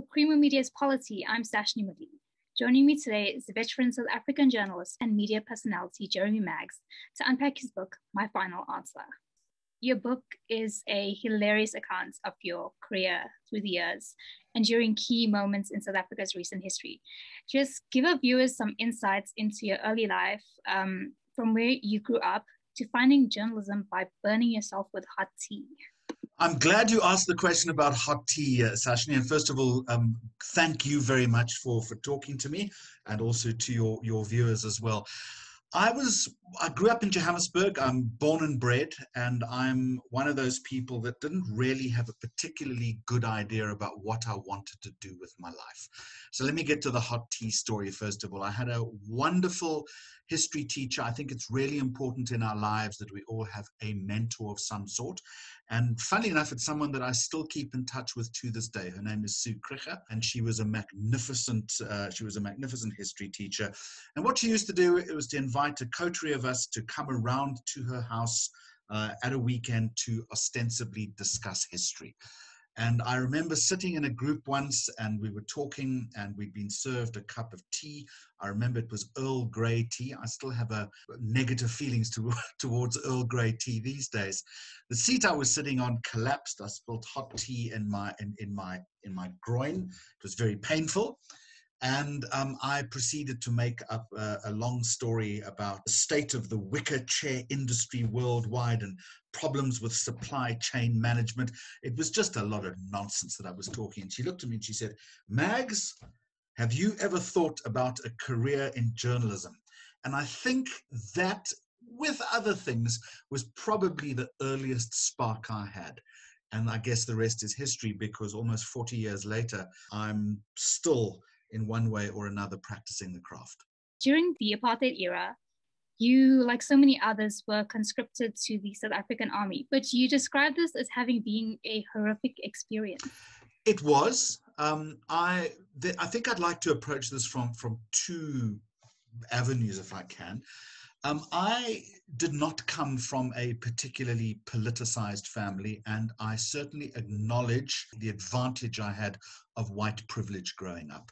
For Creamer Media's Polity, I'm Sashni Modi. Joining me today is the veteran South African journalist and media personality Jeremy Maggs to unpack his book, My Final Answer. Your book is a hilarious account of your career through the years and during key moments in South Africa's recent history. Just give our viewers some insights into your early life, um, from where you grew up to finding journalism by burning yourself with hot tea. I'm glad you asked the question about hot tea, uh, Sashni. And first of all, um, thank you very much for, for talking to me and also to your, your viewers as well. I was I grew up in Johannesburg. I'm born and bred, and I'm one of those people that didn't really have a particularly good idea about what I wanted to do with my life. So let me get to the hot tea story first of all. I had a wonderful history teacher. I think it's really important in our lives that we all have a mentor of some sort. And funny enough, it's someone that I still keep in touch with to this day. Her name is Sue Kricher, and she was a magnificent, uh, she was a magnificent history teacher. And what she used to do, it was to invite a coterie of us to come around to her house uh, at a weekend to ostensibly discuss history. And I remember sitting in a group once and we were talking and we'd been served a cup of tea. I remember it was Earl Grey tea. I still have a negative feelings to, towards Earl Grey tea these days. The seat I was sitting on collapsed. I spilled hot tea in my in, in my in my groin. It was very painful. And um, I proceeded to make up a, a, long story about the state of the wicker chair industry worldwide and problems with supply chain management. It was just a lot of nonsense that I was talking. And she looked at me and she said, Maggs, have you ever thought about a career in journalism? And I think that, with other things, was probably the earliest spark I had. And I guess the rest is history because almost 40 years later, I'm still in one way or another practicing the craft. During the apartheid era, you, like so many others, were conscripted to the South African army, but you described this as having been a horrific experience. It was. Um, I, th- I think I'd like to approach this from, from two avenues, if I can. Um, I did not come from a particularly politicized family, and I certainly acknowledge the advantage I had of white privilege growing up.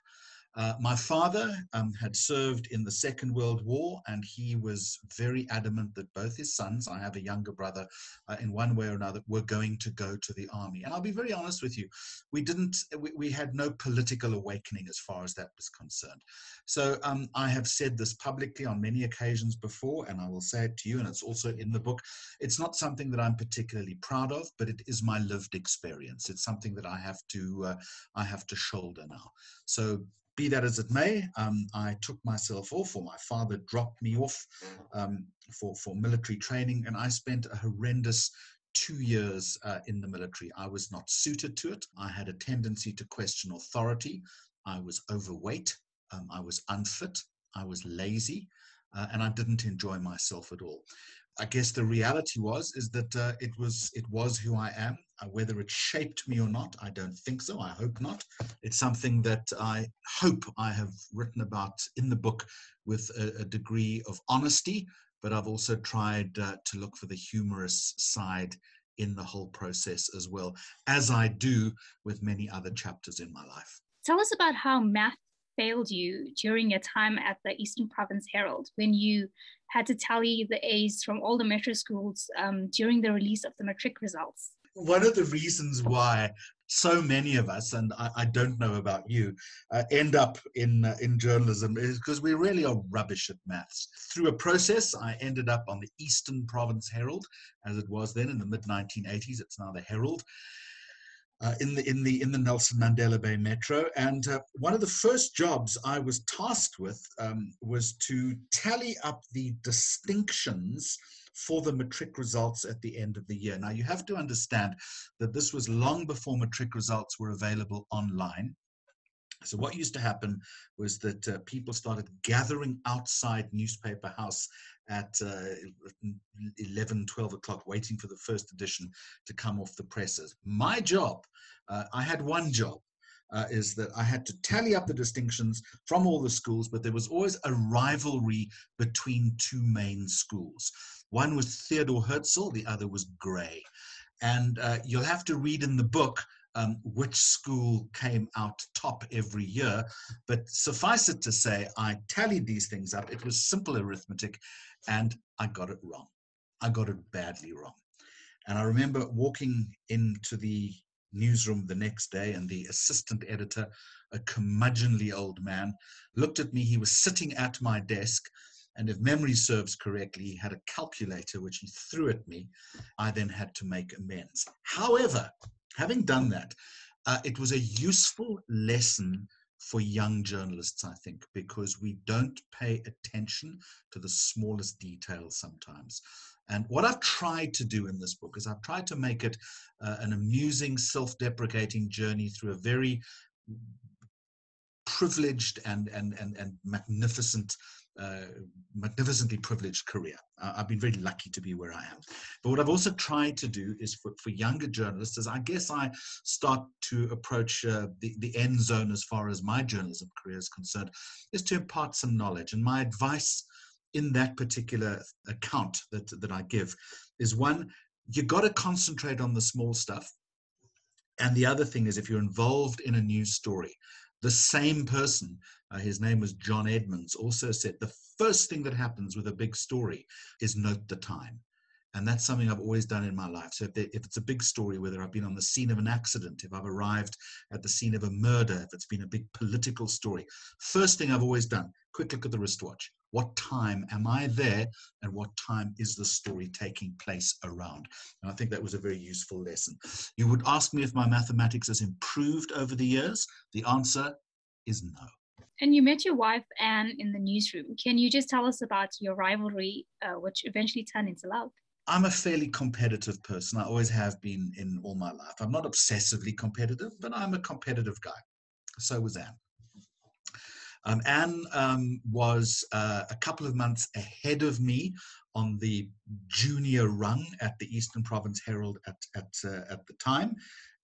Uh, my father um, had served in the Second World War, and he was very adamant that both his sons, I have a younger brother, uh, in one way or another, were going to go to the army. And I'll be very honest with you, we didn't, we, we had no political awakening as far as that was concerned. So um, I have said this publicly on many occasions before, and I will say it to you, and it's also in the book. It's not something that I'm particularly proud of, but it is my lived experience. It's something that I have to, uh, I have to shoulder now. So be that as it may, um, I took myself off, or my father dropped me off um, for, for military training, and I spent a horrendous two years uh, in the military. I was not suited to it. I had a tendency to question authority. I was overweight. Um, I was unfit. I was lazy. Uh, and I didn't enjoy myself at all. I guess the reality was is that uh, it was it was who I am. Uh, whether it shaped me or not, I don't think so. I hope not. It's something that I hope I have written about in the book with a, a degree of honesty, but I've also tried uh, to look for the humorous side in the whole process as well, as I do with many other chapters in my life. Tell us about how math failed you during your time at the Eastern Province Herald when you had to tally the A's from all the metro schools um, during the release of the matric results? One of the reasons why so many of us, and I, I don't know about you, uh, end up in uh, in journalism is because we really are rubbish at maths. Through a process, I ended up on the Eastern Province Herald, as it was then in the mid 1980s. It's now the Herald uh, in the in the in the Nelson Mandela Bay Metro. And uh, one of the first jobs I was tasked with um, was to tally up the distinctions for the matric results at the end of the year. Now you have to understand that this was long before matric results were available online. So what used to happen was that uh, people started gathering outside newspaper house at uh, 11, 12 o'clock, waiting for the first edition to come off the presses. My job, uh, I had one job, uh, is that I had to tally up the distinctions from all the schools, but there was always a rivalry between two main schools. One was Theodore Herzl, the other was Grey. And uh, you'll have to read in the book um, which school came out top every year. But suffice it to say, I tallied these things up. It was simple arithmetic, and I got it wrong. I got it badly wrong. And I remember walking into the newsroom the next day, and the assistant editor, a curmudgeonly old man, looked at me. He was sitting at my desk. And if memory serves correctly, he had a calculator which he threw at me. I then had to make amends. However, having done that, uh, it was a useful lesson for young journalists, I think, because we don't pay attention to the smallest details sometimes. And what I've tried to do in this book is I've tried to make it uh, an amusing, self deprecating journey through a very privileged and, and, and, and magnificent magnificently privileged career. Uh, I've been very lucky to be where I am. But what I've also tried to do is for, for younger journalists, as I guess I start to approach uh, the, the end zone as far as my journalism career is concerned, is to impart some knowledge. And my advice in that particular account that, that I give is one, you've got to concentrate on the small stuff. And the other thing is, if you're involved in a news story, the same person, uh, his name was John Edmonds, also said the first thing that happens with a big story is note the time. And that's something I've always done in my life. So if, if, it's a big story, whether I've been on the scene of an accident, if I've arrived at the scene of a murder, if it's been a big political story, first thing I've always done, quick look at the wristwatch. What time am I there? And what time is the story taking place around? And I think that was a very useful lesson. You would ask me if my mathematics has improved over the years. The answer is no. And you met your wife, Anne, in the newsroom. Can you just tell us about your rivalry, uh, which eventually turned into love? I'm a fairly competitive person. I always have been in all my life. I'm not obsessively competitive, but I'm a competitive guy. So was Anne. Um, Anne um, was uh, a couple of months ahead of me on the junior rung at the Eastern Province Herald at, at, uh, at the time.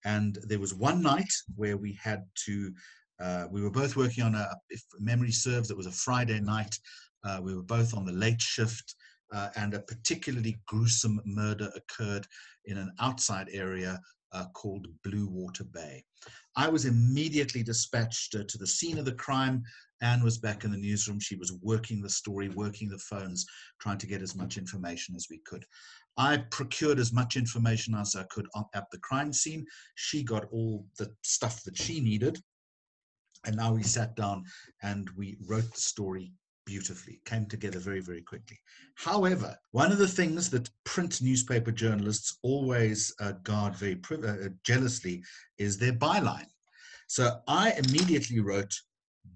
And there was one night where we had to, uh, we were both working on a, if memory serves, it was a Friday night. Uh, we were both on the late shift. Uh, and a particularly gruesome murder occurred in an outside area uh, called Bluewater Bay. I was immediately dispatched uh, to the scene of the crime. Anne was back in the newsroom. She was working the story, working the phones, trying to get as much information as we could. I procured as much information as I could at the crime scene. She got all the stuff that she needed. And now we sat down and we wrote the story beautifully, came together very, very quickly. However, one of the things that print newspaper journalists always uh, guard very uh, jealously is their byline. So I immediately wrote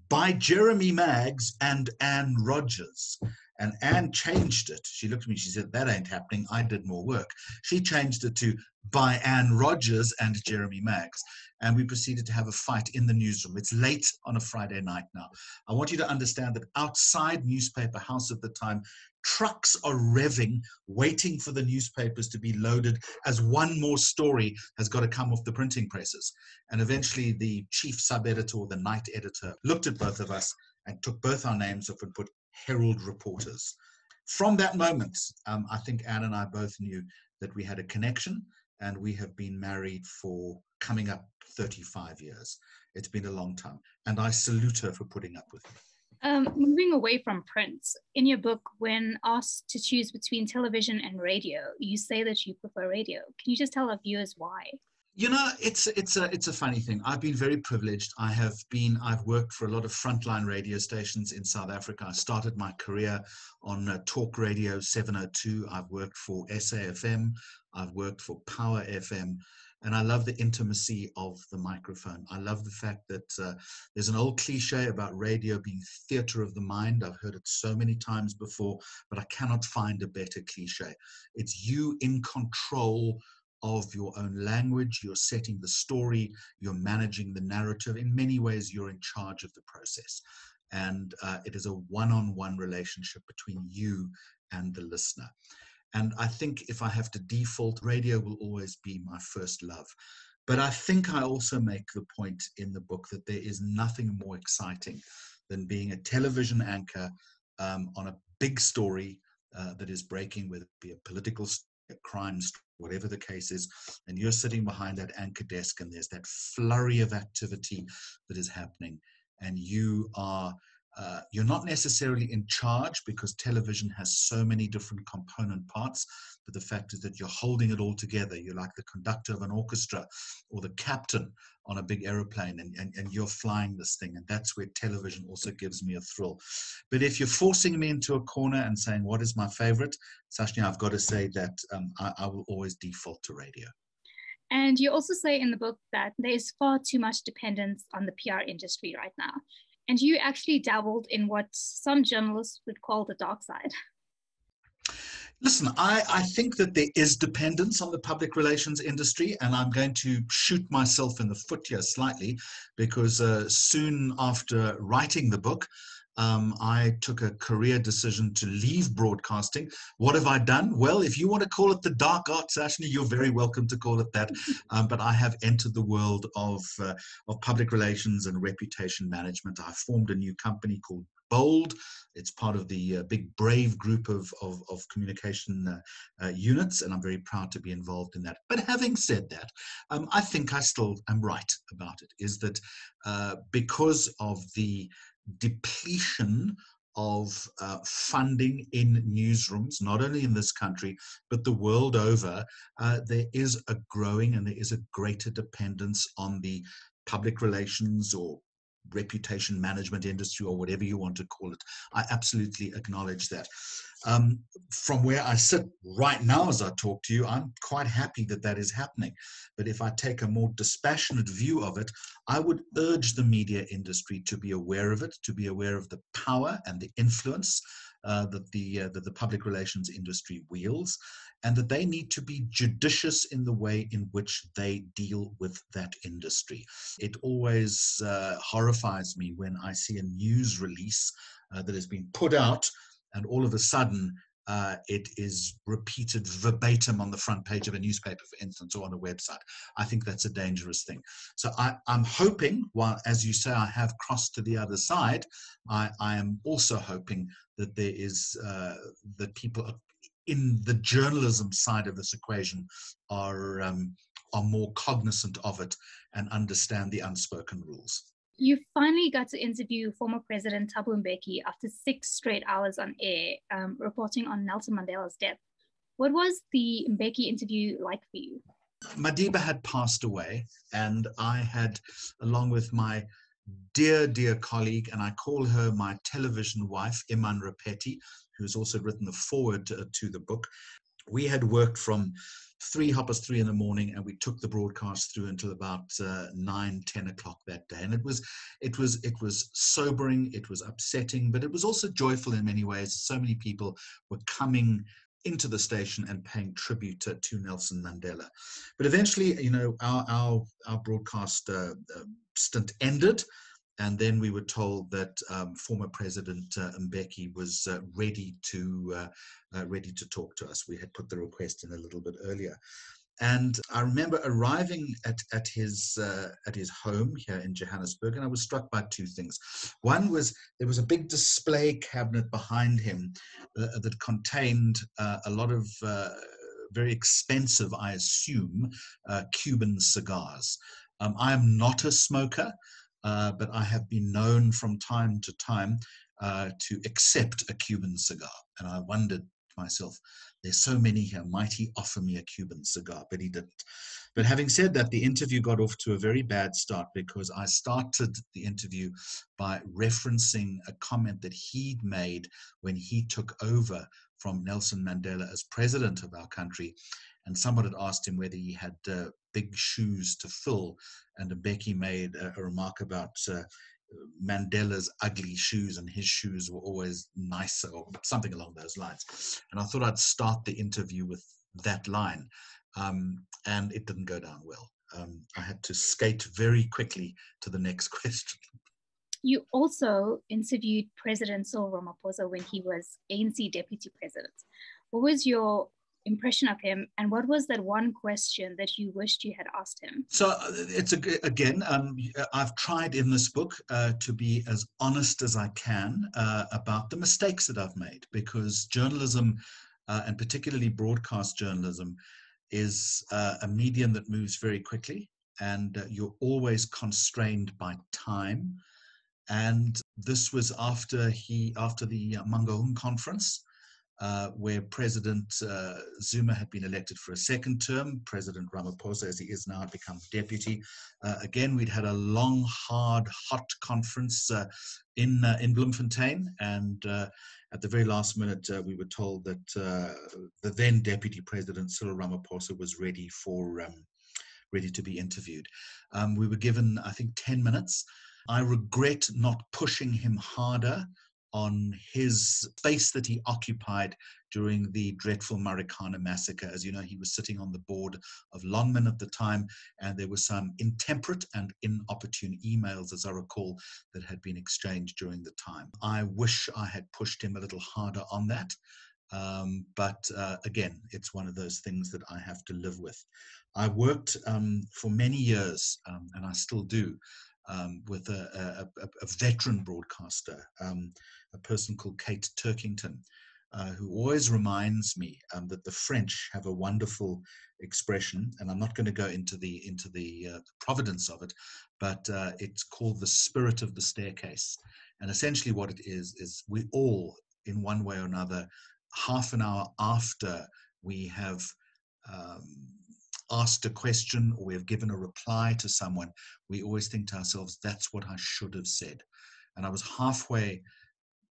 by Jeremy Maggs and Anne Rogers. And Anne changed it. She looked at me, she said, That ain't happening. I did more work. She changed it to by Anne Rogers and Jeremy Maggs and we proceeded to have a fight in the newsroom. It's late on a Friday night now. I want you to understand that outside Newspaper House at the time, trucks are revving, waiting for the newspapers to be loaded as one more story has got to come off the printing presses. And eventually, the chief sub editor or the night editor looked at both of us and took both our names off and put Herald reporters. From that moment, um, I think Anne and I both knew that we had a connection and we have been married for coming up 35 years. It's been a long time. And I salute her for putting up with me. Um, moving away from print, in your book, when asked to choose between television and radio, you say that you prefer radio. Can you just tell our viewers why? You know, it's it's a it's a funny thing. I've been very privileged. I have been I've worked for a lot of frontline radio stations in South Africa. I started my career on uh, Talk Radio 702. I've worked for SAFM. I've worked for Power FM. And I love the intimacy of the microphone. I love the fact that uh, there's an old cliche about radio being theater of the mind. I've heard it so many times before, but I cannot find a better cliche. It's you in control of your own language, you're setting the story, you're managing the narrative. In many ways, you're in charge of the process. And uh, it is a one on one relationship between you and the listener. And I think if I have to default, radio will always be my first love. But I think I also make the point in the book that there is nothing more exciting than being a television anchor um, on a big story uh, that is breaking, whether it be a political story, a crime story, whatever the case is, and you're sitting behind that anchor desk and there's that flurry of activity that is happening, and you are uh, you're not necessarily in charge because television has so many different component parts, but the fact is that you're holding it all together. You're like the conductor of an orchestra or the captain on a big aeroplane and, and, and you're flying this thing. And that's where television also gives me a thrill. But if you're forcing me into a corner and saying, what is my favorite? Sashni, I've got to say that um, I, I will always default to radio. And you also say in the book that there is far too much dependence on the PR industry right now. And you actually dabbled in what some journalists would call the dark side. Listen, I, I think that there is dependence on the public relations industry, and I'm going to shoot myself in the foot here slightly because uh, soon after writing the book, um, I took a career decision to leave broadcasting. What have I done? Well, if you want to call it the dark arts, Ashley, you're very welcome to call it that. Um, but I have entered the world of, uh, of public relations and reputation management. I formed a new company called Bold. It's part of the uh, big Brave group of, of, of communication uh, uh, units, and I'm very proud to be involved in that. But having said that, um, I think I still am right about it, is that uh, because of the depletion of uh, funding in newsrooms, not only in this country, but the world over, uh, there is a growing and there is a greater dependence on the public relations or reputation management industry or whatever you want to call it. I absolutely acknowledge that. Um, from where I sit right now as I talk to you, I'm quite happy that that is happening. But if I take a more dispassionate view of it, I would urge the media industry to be aware of it, to be aware of the power and the influence uh, that the uh, that the public relations industry wields, and that they need to be judicious in the way in which they deal with that industry. It always uh, horrifies me when I see a news release uh, that has been put out, and all of a sudden uh, it is repeated verbatim on the front page of a newspaper, for instance, or on a website. I think that's a dangerous thing. So I, am hoping, while as you say, I have crossed to the other side, I, I am also hoping that there is uh, that people in the journalism side of this equation are um, are more cognizant of it and understand the unspoken rules. You finally got to interview former President Thabo Mbeki after six straight hours on air, um, reporting on Nelson Mandela's death. What was the Mbeki interview like for you? Madiba had passed away, and I had, along with my dear, dear colleague, and I call her my television wife, Iman Rappetti, who's also written the forward to, to the book. We had worked from three hoppers three in the morning and we took the broadcast through until about uh, nine ten o'clock that day and it was it was it was sobering it was upsetting but it was also joyful in many ways so many people were coming into the station and paying tribute to, to Nelson Mandela. But eventually, you know, our our, our broadcast uh, uh, stint ended, and then we were told that um, former President uh, Mbeki was uh, ready to uh, uh, ready to talk to us. We had put the request in a little bit earlier, and I remember arriving at at his uh, at his home here in Johannesburg, and I was struck by two things. One was there was a big display cabinet behind him uh, that contained a lot of very expensive, I assume, Cuban cigars. Um, I am not a smoker. Uh, but I have been known from time to time uh, to accept a Cuban cigar. And I wondered to myself, there's so many here, might he offer me a Cuban cigar? But he didn't. But having said that, the interview got off to a very bad start because I started the interview by referencing a comment that he'd made when he took over from Nelson Mandela as president of our country and someone had asked him whether he had uh, big shoes to fill, and Mbeki made a, a remark about uh, Mandela's ugly shoes and his shoes were always nicer, or something along those lines. And I thought I'd start the interview with that line, um, and it didn't go down well. Um, I had to skate very quickly to the next question. You also interviewed President Cyril Ramaphosa when he was ANC deputy president. What was your impression of him and what was that one question that you wished you had asked him so uh, it's a, again um, i've tried in this book uh, to be as honest as i can uh, about the mistakes that i've made because journalism uh, and particularly broadcast journalism is uh, a medium that moves very quickly, and uh, you're always constrained by time. And this was after he after the Mangaung conference, uh, where President uh, Zuma had been elected for a second term. President Ramaphosa, as he is now, had become deputy. Uh, again, we'd had a long, hard, hot conference uh, in uh, in Bloemfontein, and uh, at the very last minute, we were told that the then deputy president Cyril Ramaphosa was ready for. Um, ready to be interviewed. Um, we were given, I think, 10 minutes. I regret not pushing him harder on his space that he occupied during the dreadful Marikana massacre. As you know, he was sitting on the board of Lonmin at the time, and there were some intemperate and inopportune emails, as I recall, that had been exchanged during the time. I wish I had pushed him a little harder on that. Um, but uh, again, it's one of those things that I have to live with. I worked um, for many years, um, and I still do, um, with a, a, a, veteran broadcaster, um, a person called Kate Turkington, uh, who always reminds me um, that the French have a wonderful expression, and I'm not going to go into the into the uh, providence of it, but uh, it's called the spirit of the staircase. And essentially, what it is is we all, in one way or another, half an hour after we have um, asked a question or we have given a reply to someone, we always think to ourselves, that's what I should have said. And I was halfway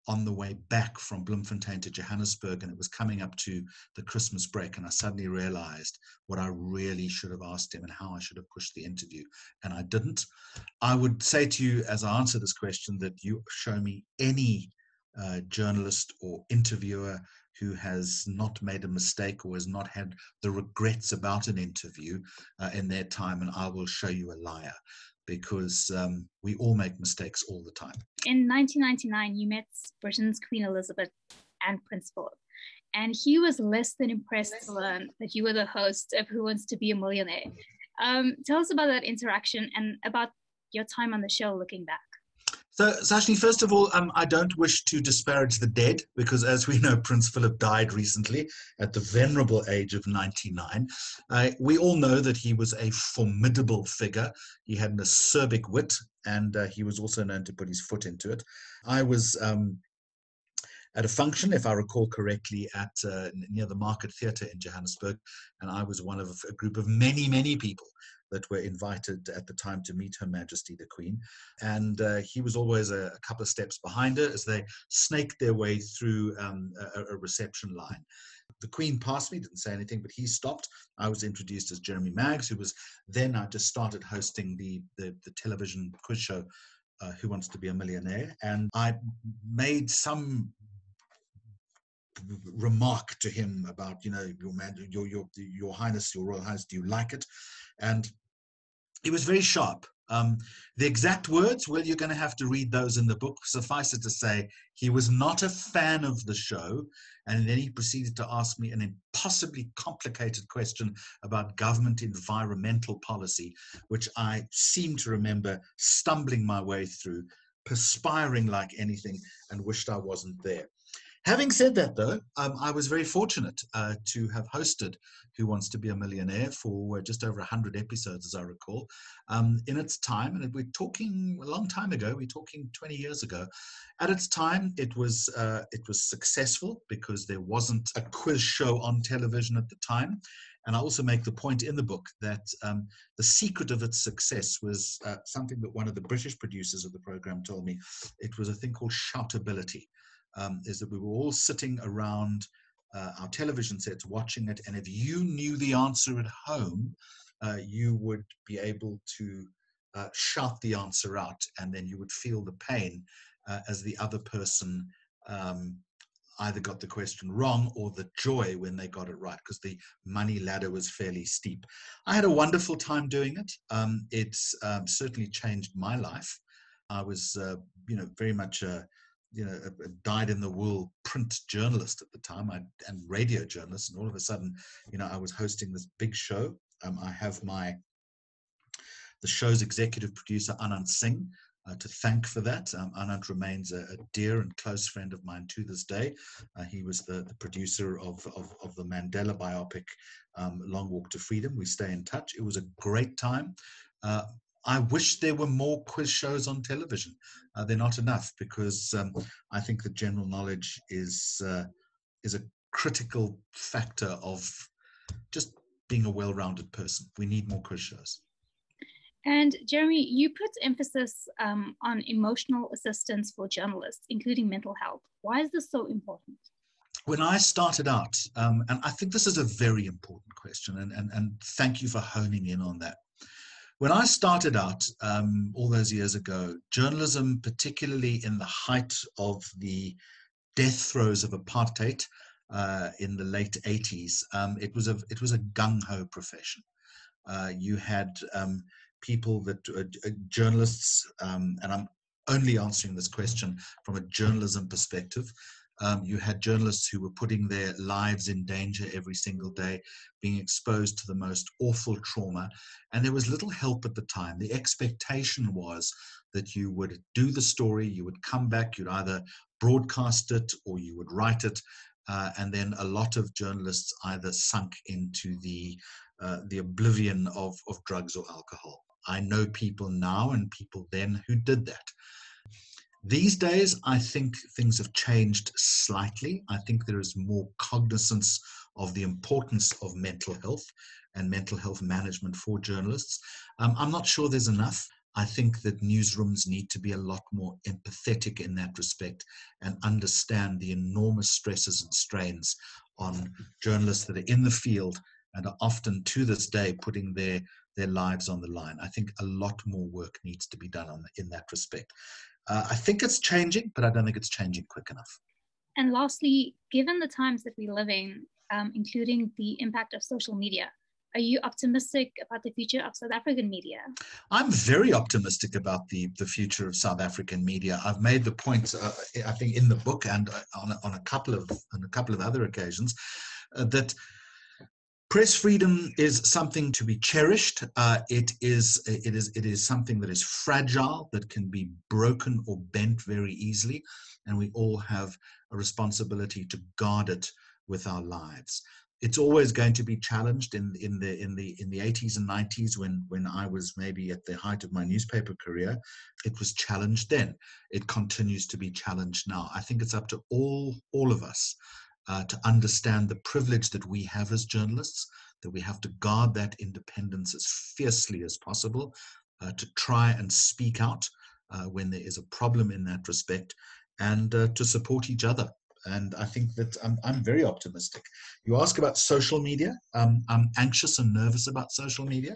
on the way back from Bloemfontein to Johannesburg, and it was coming up to the Christmas break, and I suddenly realized what I really should have asked him and how I should have pushed the interview, and I didn't. I would say to you, as I answer this question, that you show me any uh, journalist or interviewer who has not made a mistake or has not had the regrets about an interview uh, in their time, and I will show you a liar because um, we all make mistakes all the time. In 1999, you met Britain's Queen Elizabeth and Prince Philip. And he was less than impressed to learn that you were the host of Who Wants to Be a Millionaire. Um, tell us about that interaction and about your time on the show looking back. So, Sashni, first of all, um, I don't wish to disparage the dead because, as we know, Prince Philip died recently at the venerable age of 99. Uh, we all know that he was a formidable figure. He had an acerbic wit, and uh, he was also known to put his foot into it. I was um, at a function, if I recall correctly, at uh, near the Market Theatre in Johannesburg, and I was one of a group of many, many people that were invited at the time to meet Her Majesty the Queen. And uh, he was always a, a, couple of steps behind her as they snaked their way through um, a, a, reception line. The Queen passed me, didn't say anything, but he stopped. I was introduced as Jeremy Maggs, who was then, I just started hosting the, the, the television quiz show. Uh, who wants to be a millionaire? And I made some remark to him about you know your man your your your highness your royal highness do you like it and he was very sharp. Um, the exact words, well, you're going to have to read those in the book. Suffice it to say, he was not a fan of the show. And then he proceeded to ask me an impossibly complicated question about government environmental policy, which I seem to remember stumbling my way through, perspiring like anything, and wished I wasn't there. Having said that, though, um, I was very fortunate uh, to have hosted Who Wants to Be a Millionaire for just over 100 episodes, as I recall, um, in its time. And we're talking a long time ago, we're talking 20 years ago. At its time, it was, uh, it was successful because there wasn't a quiz show on television at the time. And I also make the point in the book that um, the secret of its success was uh, something that one of the British producers of the program told me. It was a thing called shoutability um, is that we were all sitting around uh, our television sets watching it, and if you knew the answer at home, uh, you would be able to uh, shout the answer out, and then you would feel the pain uh, as the other person um, either got the question wrong or the joy when they got it right, because the money ladder was fairly steep. I had a wonderful time doing it. Um, it's um, certainly changed my life. I was, uh, you know, very much a you know, a, a dyed in the wool print journalist at the time I, and radio journalist. And all of a sudden, you know, I was hosting this big show. Um, I have my, the show's executive producer, Anant Singh, uh, to thank for that. Um, Anant remains a, a, dear and close friend of mine to this day. Uh, he was the, the producer of, of, of, the Mandela biopic, um, Long Walk to Freedom. We stay in touch. It was a great time. Uh, I wish there were more quiz shows on television. Uh, they're not enough because um, I think the general knowledge is uh, is a critical factor of just being a well-rounded person. We need more quiz shows. And Jeremy, you put emphasis um, on emotional assistance for journalists, including mental health. Why is this so important? When I started out, um, and I think this is a very important question, and, and, and thank you for honing in on that. When I started out um, all those years ago, journalism, particularly in the height of the death throes of apartheid uh, in the late 80s, um, it was a it was a gung ho profession. Uh, you had um, people that uh, uh, journalists, um, and I'm only answering this question from a journalism perspective. Um, you had journalists who were putting their lives in danger every single day, being exposed to the most awful trauma, and there was little help at the time. The expectation was that you would do the story, you would come back, you'd either broadcast it or you would write it, uh, and then a lot of journalists either sunk into the uh, the oblivion of, of drugs or alcohol. I know people now and people then who did that. These days, I think things have changed slightly. I think there is more cognizance of the importance of mental health and mental health management for journalists. Um, I'm not sure there's enough. I think that newsrooms need to be a lot more empathetic in that respect and understand the enormous stresses and strains on journalists that are in the field and are often to this day putting their their lives on the line. I think a lot more work needs to be done on, in that respect. Uh, I think it's changing, but I don't think it's changing quick enough. And lastly, given the times that we live in, um, including the impact of social media, are you optimistic about the future of South African media? I'm very optimistic about the, the future of South African media. I've made the point, uh, I think, in the book and uh, on a, on a couple of on a couple of other occasions, uh, that Press freedom is something to be cherished. Uh, it is it is it is something that is fragile, that can be broken or bent very easily, and we all have a responsibility to guard it with our lives. It's always going to be challenged in in the in the in the 80s and 90s when when I was maybe at the height of my newspaper career. It was challenged then. It continues to be challenged now. I think it's up to all all of us uh, to understand the privilege that we have as journalists, that we have to guard that independence as fiercely as possible, uh, to try and speak out uh, when there is a problem in that respect, and uh, to support each other. And I think that I'm, I'm very optimistic. You ask about social media. Um, I'm anxious and nervous about social media.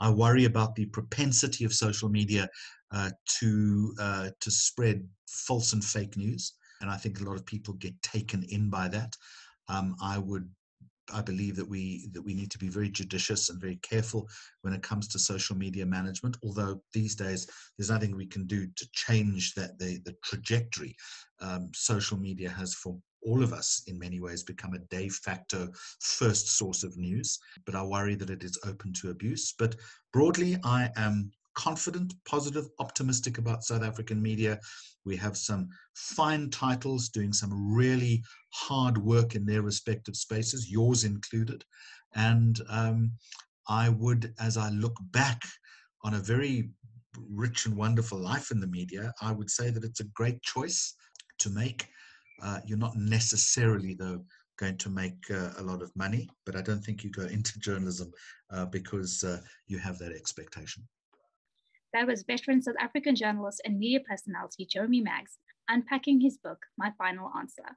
I worry about the propensity of social media uh, to uh, to spread false and fake news and I think a lot of people get taken in by that. Um, I would I believe that we that we need to be very judicious and very careful when it comes to social media management. Although these days there's nothing we can do to change that the the trajectory. Um, social media has for all of us in many ways become a de facto first source of news. But I worry that it is open to abuse. But broadly, I am confident, positive, optimistic about South African media. We have some fine titles doing some really hard work in their respective spaces, yours included. And um, I would, as I look back on a very rich and wonderful life in the media, I would say that it's a great choice to make. Uh, you're not necessarily, though, going to make uh, a lot of money, but I don't think you go into journalism uh, because uh, you have that expectation. That was veteran South African journalist and media personality Jeremy Maggs unpacking his book, My Final Answer.